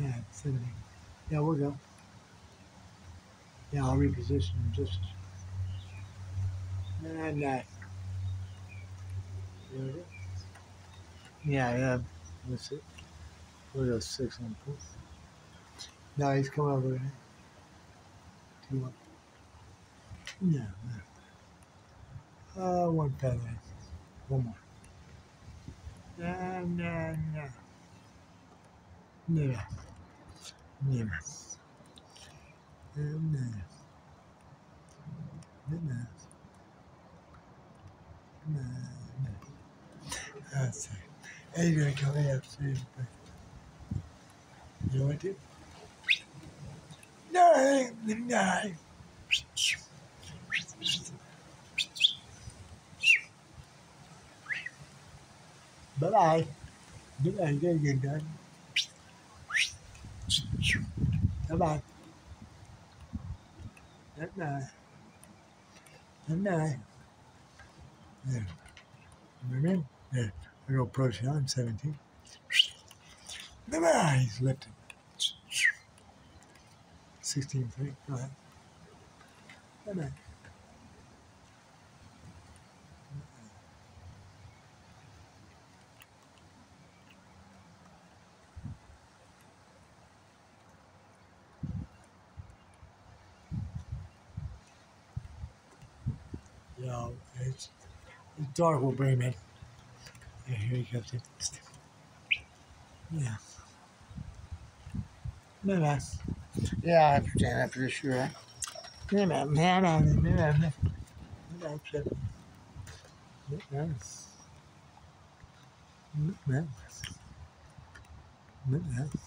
Yeah, 17. Yeah, we'll go. Yeah, I'll reposition him just. And that. Yeah, yeah. That's it. We'll go six on four. No, he's coming over there. Two one. Yeah. yeah. Uh, one feather. One more. No, no, no. Nie ma. Nie ma. Nie ma. Nie ma. No, no. That's it. Adrian coming up soon. You want to? No, no. Bye bye. Bye bye. Good, good, done. Bye bye. Good night. Good night. There. Remember? There. I go approach now. I'm 17. Bye bye. He's lifted. 16 feet. Go ahead. Bye bye. It's, it's dark will bring me. Yeah, here he in. Yeah. Bye bye. Yeah, I have to stand up this sure. Bye bye. Bye bye. Bye bye.